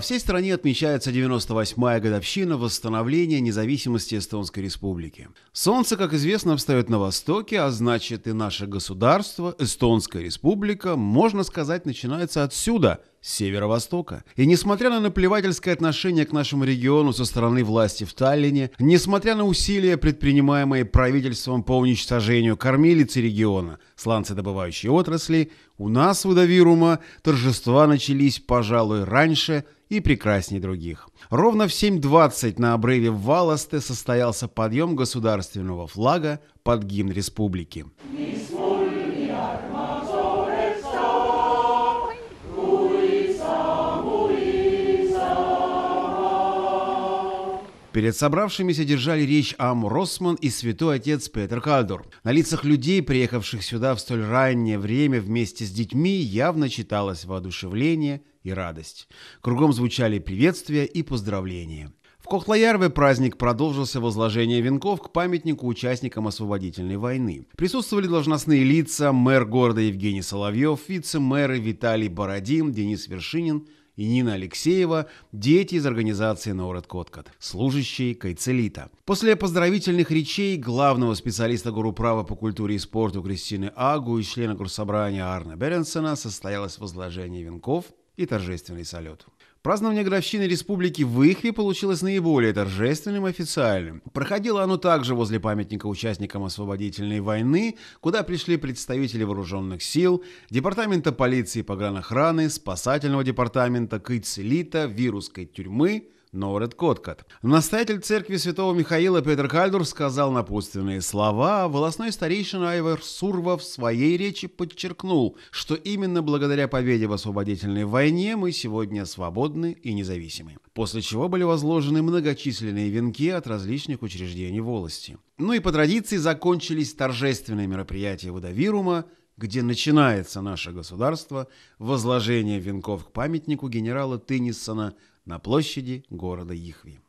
всей стране отмечается 98-я годовщина восстановления независимости Эстонской Республики. Солнце, как известно, встает на востоке, а значит и наше государство, Эстонская Республика, можно сказать, начинается отсюда – северо-востока. И несмотря на наплевательское отношение к нашему региону со стороны власти в Таллине, несмотря на усилия, предпринимаемые правительством по уничтожению кормилицы региона, сланцедобывающей отрасли, у нас в Удавирума торжества начались, пожалуй, раньше и прекраснее других. Ровно в 7.20 на обрыве Валасте состоялся подъем государственного флага под гимн республики. Перед собравшимися держали речь Ам Росман и святой отец Петр Кальдор. На лицах людей, приехавших сюда в столь раннее время вместе с детьми, явно читалось воодушевление и радость. Кругом звучали приветствия и поздравления. В Кохлоярве праздник продолжился возложение венков к памятнику участникам освободительной войны. Присутствовали должностные лица, мэр города Евгений Соловьев, вице-мэры Виталий Бородин, Денис Вершинин – и Нина Алексеева – дети из организации Норет Коткат, служащие Кайцелита. После поздравительных речей главного специалиста Гуруправа по культуре и спорту Кристины Агу и члена горсобрания Арна Беренсона состоялось возложение венков и торжественный салют. Празднование годовщины республики в Ихве получилось наиболее торжественным и официальным. Проходило оно также возле памятника участникам освободительной войны, куда пришли представители вооруженных сил, департамента полиции и погранохраны, спасательного департамента, Кыцелита, вирусской тюрьмы – Норет Коткат. Настоятель церкви святого Михаила Петр Кальдур сказал напутственные слова, а волосной старейшина Айвер Сурва в своей речи подчеркнул, что именно благодаря победе в освободительной войне мы сегодня свободны и независимы. После чего были возложены многочисленные венки от различных учреждений волости. Ну и по традиции закончились торжественные мероприятия Водовирума, где начинается наше государство, возложение венков к памятнику генерала Теннисона на площади города Ихви.